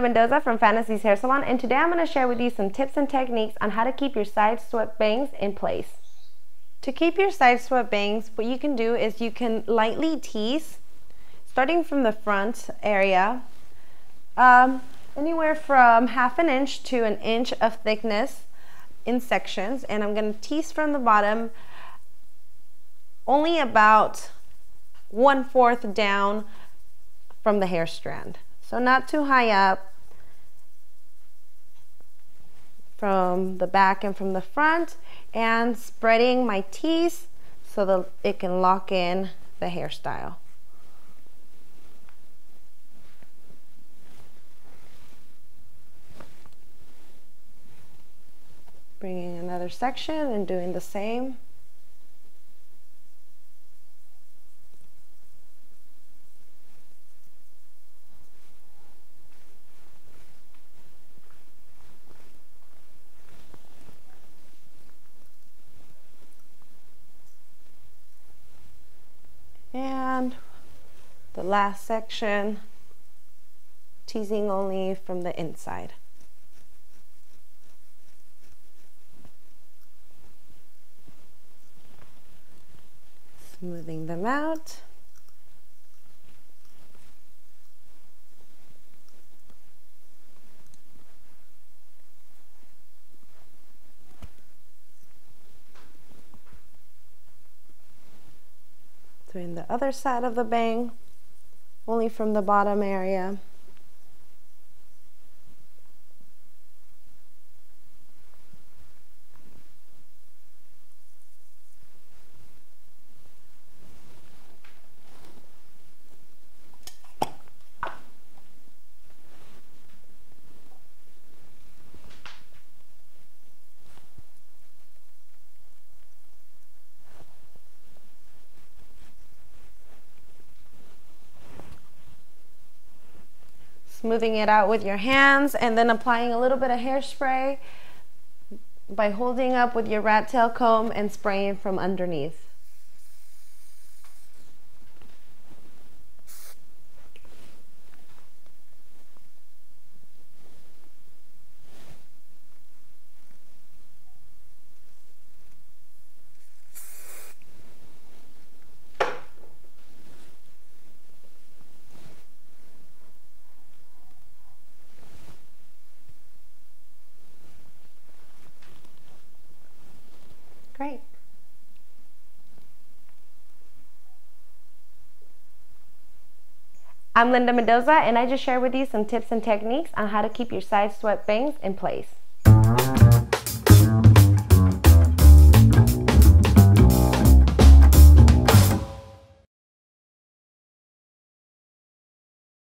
Mendoza from Fantasies Hair Salon and today I'm going to share with you some tips and techniques on how to keep your side swept bangs in place. To keep your side swept bangs, what you can do is you can lightly tease starting from the front area um, anywhere from half an inch to an inch of thickness in sections and I'm going to tease from the bottom only about one fourth down from the hair strand. So not too high up from the back and from the front and spreading my tease so that it can lock in the hairstyle. Bringing another section and doing the same. And the last section teasing only from the inside. Smoothing them out. Doing the other side of the bang, only from the bottom area. Smoothing it out with your hands and then applying a little bit of hairspray by holding up with your rat tail comb and spraying from underneath. Great. I'm Linda Mendoza and I just shared with you some tips and techniques on how to keep your side swept bangs in place.